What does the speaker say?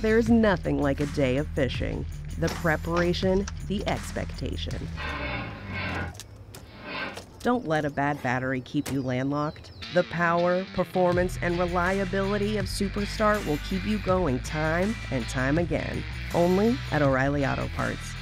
There's nothing like a day of fishing. The preparation, the expectation. Don't let a bad battery keep you landlocked. The power, performance, and reliability of Super Start will keep you going time and time again. Only at O'Reilly Auto Parts.